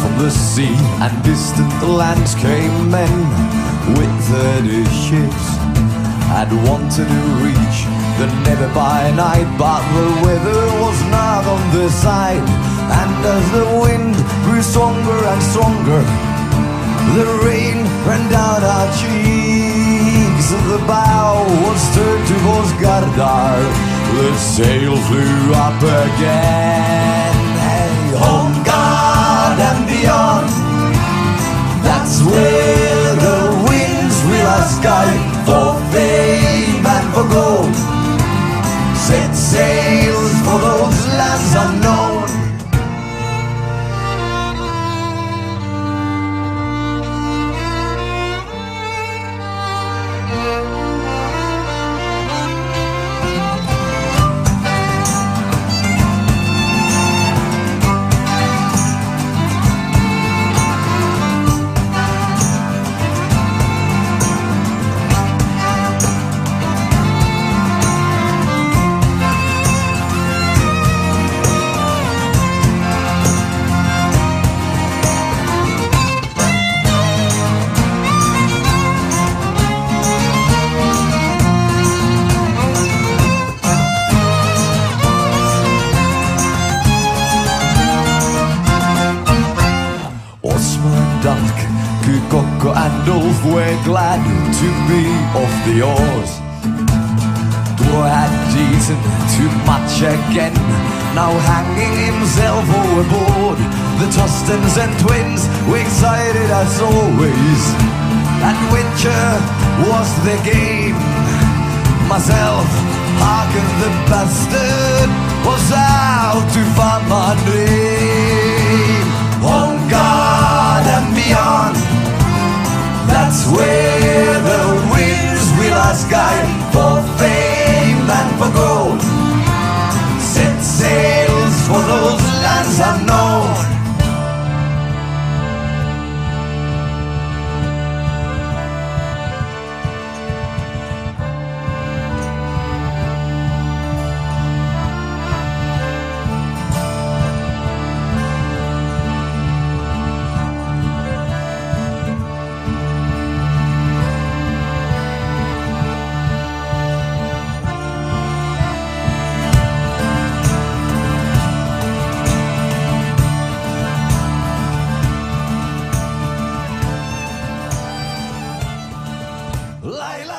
From the sea and distant lands came men with thirty ships and wanted to reach the Neva by night, but the weather was not on their side. And as the wind grew stronger and stronger, the rain ran down our cheeks. The bow was turned towards Gardar. The sail flew up again. Hey, home guard and beyond. That's where the winds will us guide Set sails for those lands unknown. And were glad to be off the oars. Thor had eaten too much again, now hanging himself overboard. The Tostens and twins were excited as always. Adventure was the game. Myself, Hagen the bastard, was out to find my name. por los. Laila.